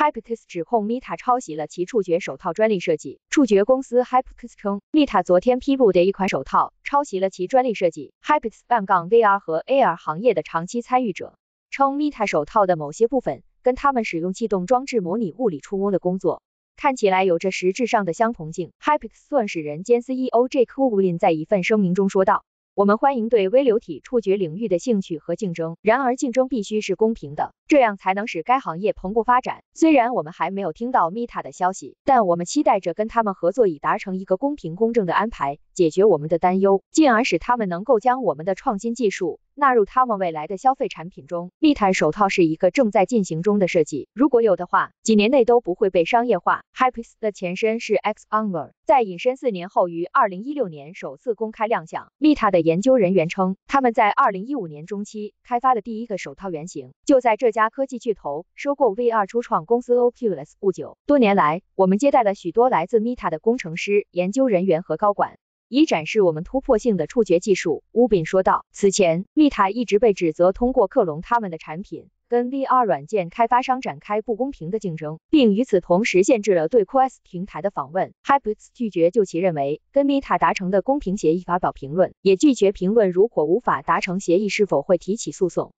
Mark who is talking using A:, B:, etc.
A: Hypixel 指控 Meta 抄袭了其触觉手套专利设计。触觉公司 Hypixel 称，Meta 昨天披露的一款手套抄袭了其专利设计。Hypixel 杠 VR 和 AR 行业的长期参与者称，Meta 手套的某些部分跟他们使用气动装置模拟物理触摸的工作看起来有着实质上的相同性。Hypixel 创始人兼 CEO Jake Woo win 在一份声明中说道。我们欢迎对微流体触觉领域的兴趣和竞争，然而竞争必须是公平的，这样才能使该行业蓬勃发展。虽然我们还没有听到 Meta 的消息，但我们期待着跟他们合作，以达成一个公平公正的安排，解决我们的担忧，进而使他们能够将我们的创新技术。纳入他们未来的消费产品中。密探手套是一个正在进行中的设计，如果有的话，几年内都不会被商业化。Hypixel 的前身是 X Onward，在隐身四年后于二零一六年首次公开亮相。密塔的研究人员称，他们在二零一五年中期开发的第一个手套原型就在这家家科技巨头收购 VR 初创公司 Oculus 不久。多年来，我们接待了许多来自 Meta 的工程师、研究人员和高管。以展示我们突破性的触觉技术，乌宾说道。此前，，Meta 一直被指责通过克隆他们的产品，跟 VR 软件开发商展开不公平的竞争，并与此同时限制了对 Quest 平台的访问。Hypixel 拒绝就其认为跟 Meta 达成的公平协议发表评论，也拒绝评论如果无法达成协议是否会提起诉讼。